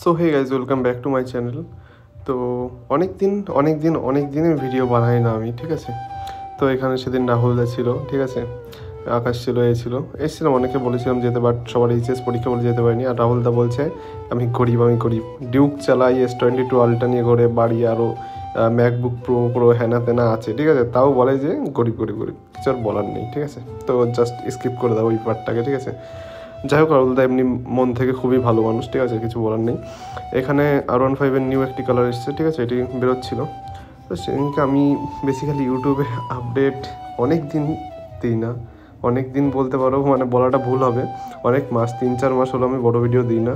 So hey guys welcome back to my channel তো অনেক দিন অনেক দিন অনেক দিনের ভিডিও বানাই না আমি, ঠিক আছে? তো এখানে সেদিন রাহুলদা ছিল, ঠিক আছে? আকাশ ছিল, এ ছিল। এসেছিলাম অনেকে বলেছিলাম যেতে বাট সবার এইচএস পরীক্ষা বলে যেতে পারিনি। আর রাহুলদা বলছে, আমি গরিব আমি গরিব। ডিউক চালাই এস টোয়েন্টি টু আলটা নিয়ে ঘরে, বাড়ি আরও ম্যাকবুক প্রো প্রো হ্যানা তেনা আছে, ঠিক আছে? তাও বলে যে গরিব গরিব গরিব। কিছু আর বলার নেই, ঠিক আছে? তো জাস্ট স্কিপ করে দাও ওই পার্টটাকে ঠিক আছে? যাই হোক রাহুলদা এমনি মন থেকে খুবই ভালো মানুষ, ঠিক আছে, কিছু বলার নেই। এখানে আর ওয়ান ফাইভের নিউ একটি কালার এসেছে, ঠিক আছে, এটি বেরোচ্ছিল। তো সেদিনকে আমি বেসিক্যালি ইউটিউবে আপডেট অনেক দিন দিই না। অনেক দিন বলতে পারো মানে বলাটা ভুল হবে। অনেক মাস, তিন চার মাস হলো আমি বড় ভিডিও দিই না।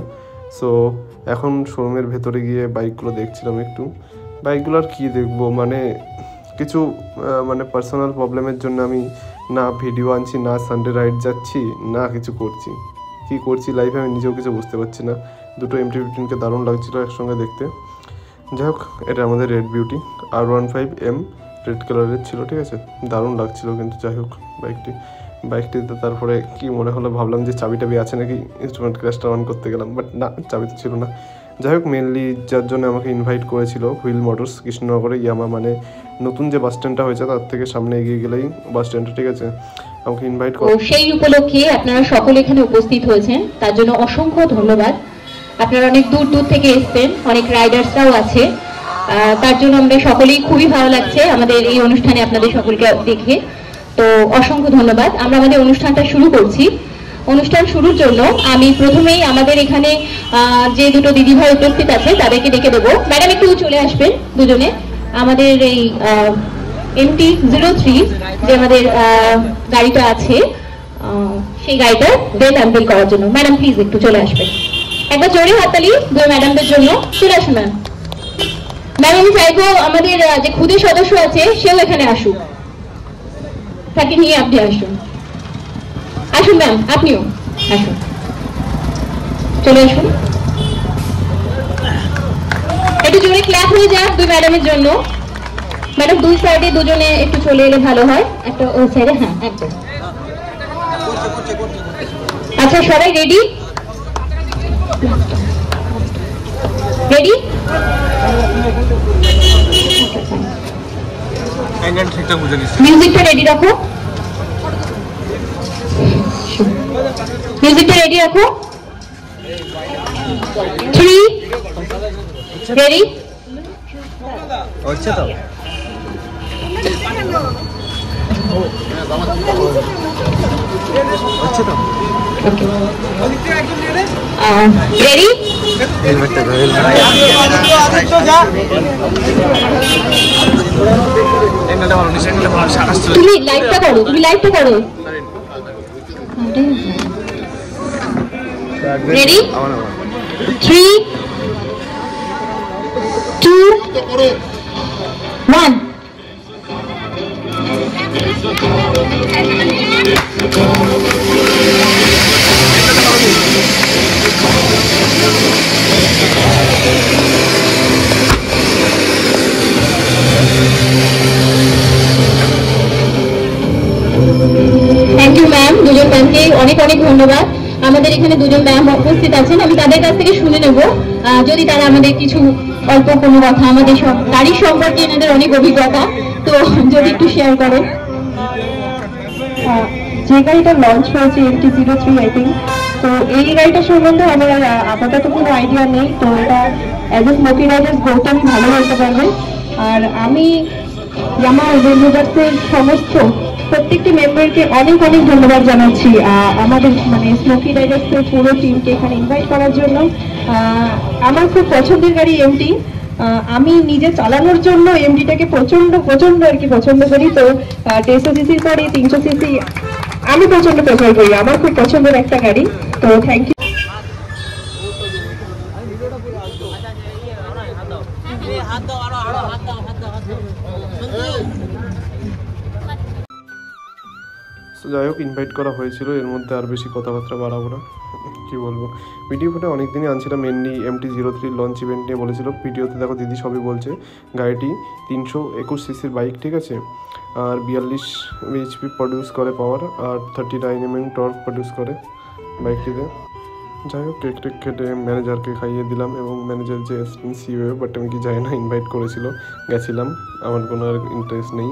সো এখন শোরুমের ভেতরে গিয়ে বাইকগুলো দেখছিলাম একটু। বাইকগুলো আর কী দেখব মানে কিছু মানে পার্সোনাল প্রবলেমের জন্য আমি না ভিডিও আনছি, না সানডে রাইড যাচ্ছি, না কিছু করছি। কী করছি লাইফে আমি নিজেও কিছু বুঝতে পারছি না। দুটো এমটি ফিফটিনকে দারুণ লাগছিল একসঙ্গে দেখতে। যাই হোক, এটা আমাদের রেড বিউটি আর ওয়ান ফাইভ এম রেড কালারের ছিল, ঠিক আছে? দারুণ লাগছিল কিন্তু, যাই হোক বাইকটি বাইকটিতে তারপরে কি মনে হলো ভাবলাম যে চাবি টাবি আছে নাকি? ইনস্ট্রুমেন্ট ক্লাসটা অন করতে গেলাম বাট না, চাবি তো ছিল না। যাই হোক মেনলি যার জন্য আমাকে ইনভাইট করেছিল হুইল মোটরস কৃষ্ণনগরে ইয়ামা মানে নতুন যে বাস স্ট্যান্ডটা হয়েছে, তার থেকে সামনে এগিয়ে গেলেই বাস স্ট্যান্ডটা ঠিক আছে? আমাকে ইনভাইট তো সেই উপলক্ষে আপনারা সকলে এখানে উপস্থিত হয়েছেন। তার জন্য অসংখ্য ধন্যবাদ। আপনারা অনেক দূর দূর থেকে এসেছেন অনেক রাইডার্সরাও আছে। তার জন্য আমরা সকলেই খুবই ভালো লাগছে আমাদের এই অনুষ্ঠানে আপনাদের সকলকে দেখে। তো অসংখ্য ধন্যবাদ। আমরা আমাদের অনুষ্ঠানটা শুরু করছি। অনুষ্ঠান শুরুর জন্য আমি প্রথমেই আমাদের এখানে আহ, যে দুটো দিদিভাই উপস্থিত আছে তাদেরকে ডেকে দেবো। ম্যাডাম একটু চলে আসবেন দুজনে। আমাদের এই এমটি জিরো থ্রি যে আমাদের গাড়িটা আছে সেই গাড়িটা ডেট আনবিল করার জন্য। ম্যাডাম প্লিজ একটু চলে আসবেন। একবার জোরে হাততালি দুই ম্যাডামদের জন্য। চলে আসুন ম্যাম ম্যাম আমি চাইব আমাদের যে খুদে সদস্য আছে, সেও এখানে আসুক। তাকে নিয়ে আপনি আসুন। আসুন ম্যাম আপনিও আসুন। চলে আসুন। একটু জোরে ক্ল্যাপ হয়ে যাক দুই ম্যাডামের জন্য। ম্যাডাম, দুই সাইডে দুজনে একটু চলে এলে ভালো হয়। একটা ওই সাইডে হ্যাঁ একদম। আচ্ছা সবাই রেডি রেডি মিউজিকটা রেডি রাখো। মিউজিকটা রেডি রাখো। থ্রি রেডি হচ্ছে তো? চলে তুমি লাইভটা করো তুমি লাইভটা করো। Ready three two one thank you ma'am দুজন ম্যামকে অনেক অনেক ধন্যবাদ। আমাদের এখানে দুজন ম্যাম উপস্থিত আছেন। আমি তাদের কাছ থেকে শুনে নেব। যদি তারা আমাদের কিছু অল্প কোনো কথা, আমাদের সব গাড়ি সম্পর্কে এনাদের অনেক অভিজ্ঞতা। তো যদি একটু শেয়ার করেন। যে গাড়িটা লঞ্চ হয়েছে MT zero three I think তো এই গাড়িটা সম্বন্ধে আমার আপাতত কোনো আইডিয়া নেই। তো এটা অ্যাজ এ স্মোকি রাইডার্স গৌতমই ভালো বলতে পারবেন আর আমি, আমার রেলুজার্সের সমস্ত প্রত্যেকটি মেম্বারকে অনেক অনেক ধন্যবাদ জানাচ্ছি। আমাদের মানে স্মোকি রাইডার্সের পুরো টিমকে এখানে ইনভাইট করার জন্য। আমার খুব পছন্দের গাড়ি এমটি আমি নিজে চালানোর জন্য এমডিটাকে প্রচণ্ড প্রচণ্ড আর কি পছন্দ করি। তো দেড়শো সিসির পরে তিনশো সিসি আমি প্রচণ্ড প্রেফার করি। আমার খুব পছন্দের একটা গাড়ি। তো থ্যাংক ইউ সো যাই হোক ইনভাইট করা হয়েছিল। এর মধ্যে আর বেশি কথাবার্তা বাড়াবো না। কী বলব? ভিডিও ফোটে অনেক দিনই আনছিলাম mainly MT zero three launch event নিয়ে বলেছিল। ভিডিওতে দেখো, দিদি সবই বলছে। গাড়িটি তিনশো একুশ সিসির বাইক ঠিক আছে? আর বিয়াল্লিশ এইচপি প্রডিউস করে পাওয়ার আর thirty nine MM torque produce করে বাইকটিতে যাই হোক কেক টেক কেটে ম্যানেজারকে খাইয়ে দিলাম এবং ম্যানেজার যে সিও বাট আমি কি যাই না ইনভাইট করেছিল, গেছিলাম। আমার কোনো আর ইন্টারেস্ট নেই।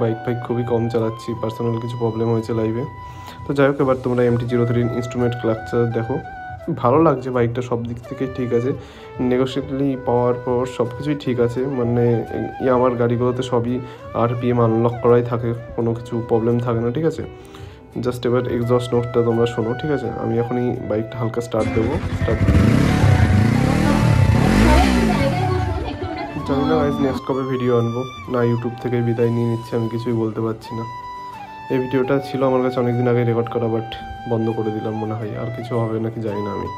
বাইক ফাইক খুবই কম চালাচ্ছি পার্সোনাল কিছু প্রবলেম হয়েছে লাইভে তো যাই হোক, এবার তোমরা MT zero three instrument cluster দেখো। ভালো লাগছে বাইকটা সব দিক থেকে ঠিক আছে। নেগোসিয়েটলি পাওয়ার পর সব কিছুই ঠিক আছে। মানে আমার গাড়িগুলোতে সবই আর পিএম আনলক করাই থাকে, কোনো কিছু প্রবলেম থাকে না, ঠিক আছে? জাস্ট এবার এক্সস্ট নোটটা তোমরা শোনো, ঠিক আছে? আমি এখনই বাইকটা হালকা স্টার্ট দেবো স্টার্ট জানি না গাইজ নেক্সট কবে ভিডিও আনব? না ইউটিউব থেকে বিদায় নিয়ে নিচ্ছি, আমি কিছুই বলতে পারছি না। এই ভিডিওটা ছিল আমার কাছে অনেকদিন আগে রেকর্ড করা বাট বন্ধ করে দিলাম মনে হয়। আর কিছু হবে নাকি জানি না আমি।